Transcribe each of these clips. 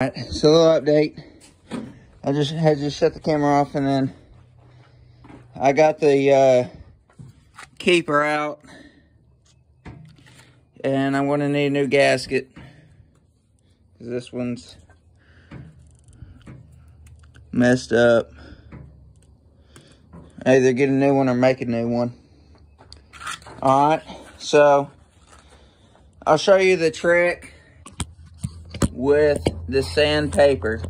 Alright, so a little update. I just had to shut the camera off and then I got the uh, keeper out and I'm going to need a new gasket. because This one's messed up. Either get a new one or make a new one. Alright, so I'll show you the trick with the sandpaper.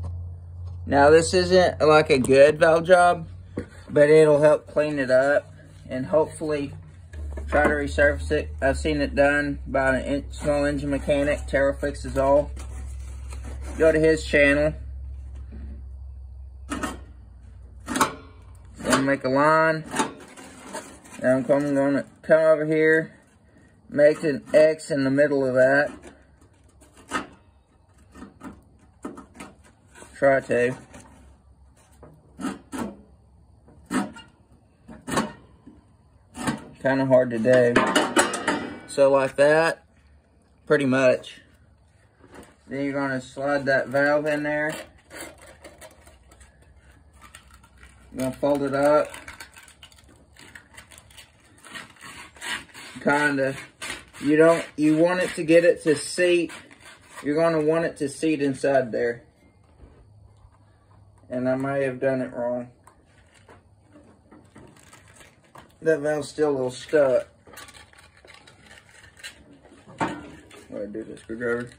Now this isn't like a good valve job, but it'll help clean it up and hopefully try to resurface it. I've seen it done by a small engine mechanic, Taryl Fixes All. Go to his channel. Then make a line. Now I'm gonna come over here, make an X in the middle of that. Try to. Kind of hard to do. So like that, pretty much. Then you're going to slide that valve in there. You're going to fold it up. Kind of. You don't, you want it to get it to seat. You're going to want it to seat inside there. And I may have done it wrong. That valve's still a little stuck. What I do this screwdriver?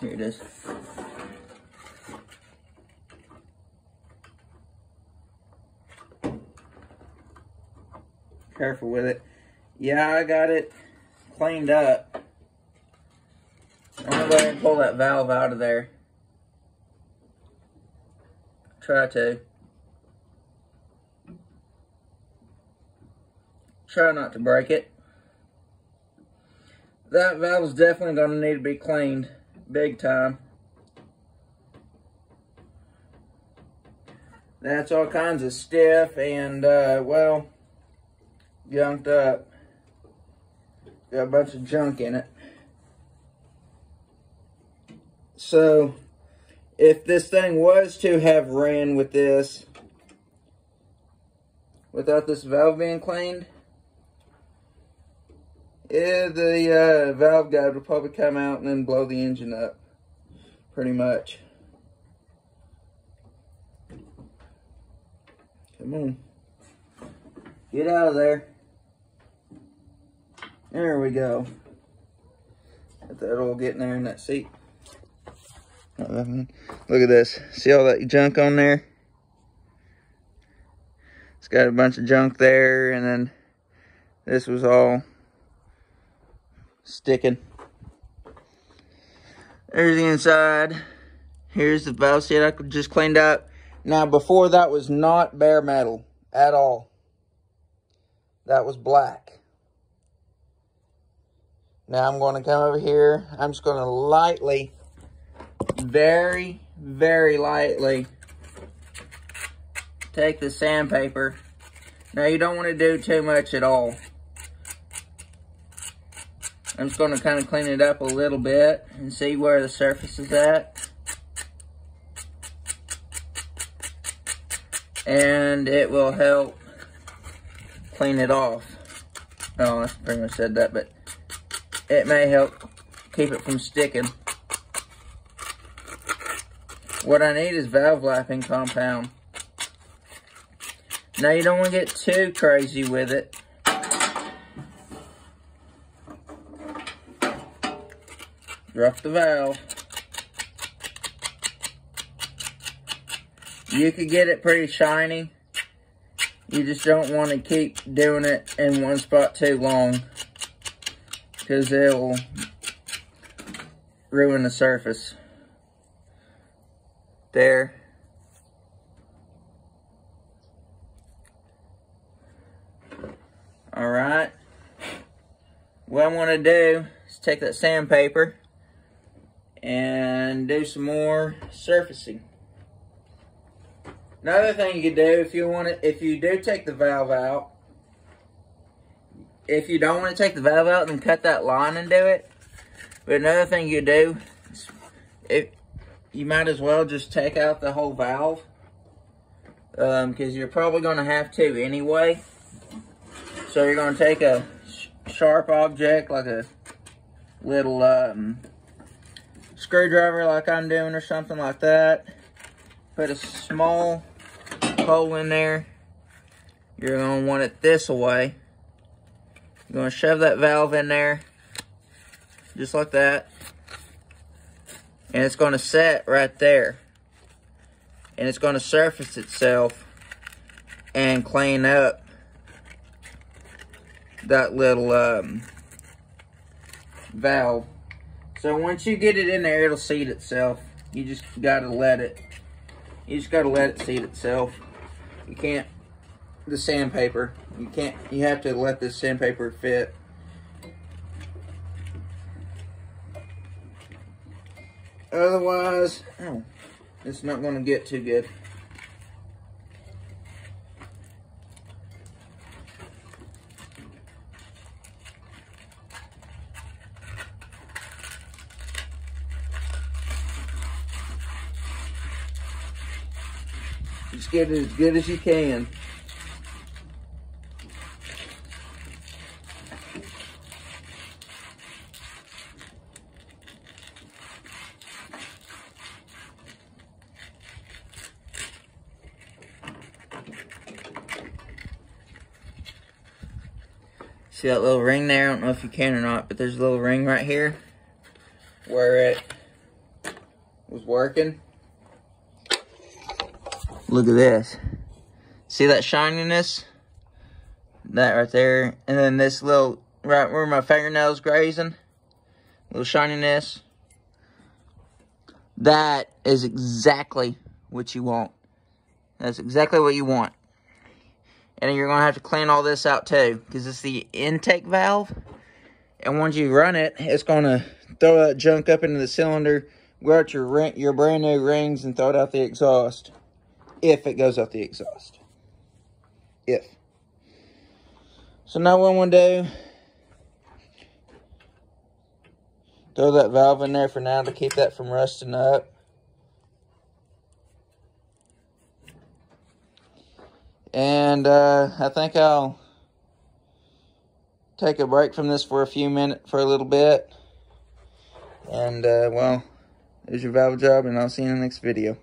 Here it is. Careful with it. Yeah, I got it cleaned up. I'm gonna go ahead and pull that valve out of there. Try to. Try not to break it. That valve is definitely going to need to be cleaned big time. That's all kinds of stiff and, uh, well, junked up. Got a bunch of junk in it. So, if this thing was to have ran with this, without this valve being cleaned, yeah, the uh, valve guide would probably come out and then blow the engine up, pretty much. Come on. Get out of there. There we go. Let that all get in there in that seat. Look at this. See all that junk on there? It's got a bunch of junk there, and then this was all sticking. There's the inside. Here's the valve seat I just cleaned up. Now, before that was not bare metal at all. That was black. Now I'm going to come over here. I'm just going to lightly, very, very lightly take the sandpaper. Now you don't want to do too much at all. I'm just going to kind of clean it up a little bit and see where the surface is at. And it will help clean it off. Oh, I pretty much said that, but it may help keep it from sticking. What I need is valve lapping compound. Now you don't want to get too crazy with it. Rough the valve. You could get it pretty shiny. You just don't want to keep doing it in one spot too long. Because it'll ruin the surface. There. Alright. What I'm to do is take that sandpaper and do some more surfacing. Another thing you could do if you want to, if you do take the valve out, if you don't want to take the valve out, then cut that line and do it. But another thing you do, if you might as well just take out the whole valve. Because um, you're probably going to have to anyway. So you're going to take a sh sharp object like a little um, screwdriver like I'm doing or something like that. Put a small hole in there. You're going to want it this way. You're going to shove that valve in there. Just like that. And it's going to set right there. And it's going to surface itself and clean up that little um, valve. So once you get it in there, it'll seat itself. You just got to let it, you just got to let it seat itself. You can't, the sandpaper, you can't, you have to let the sandpaper fit. Otherwise, oh, it's not going to get too good. Just get it as good as you can. See that little ring there? I don't know if you can or not, but there's a little ring right here where it was working. Look at this. See that shininess? That right there. And then this little, right where my fingernail's grazing. Little shininess. That is exactly what you want. That's exactly what you want. And you're going to have to clean all this out too. Because it's the intake valve. And once you run it, it's going to throw that junk up into the cylinder. Wear out your, your brand new rings and throw it out the exhaust. If it goes out the exhaust. If. So now what I'm going to do. Throw that valve in there for now to keep that from rusting up. And uh, I think I'll take a break from this for a few minutes, for a little bit. And, uh, well, there's your valve job, and I'll see you in the next video.